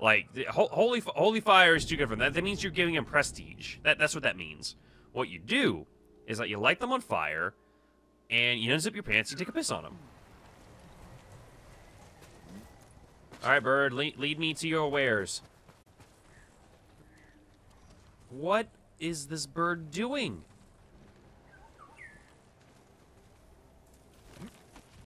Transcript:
Like, holy holy fire is too good for them. That, that means you're giving them prestige. That, that's what that means. What you do is that you light them on fire, and you unzip your pants, you take a piss on them. All right, bird, lead, lead me to your wares. What is this bird doing?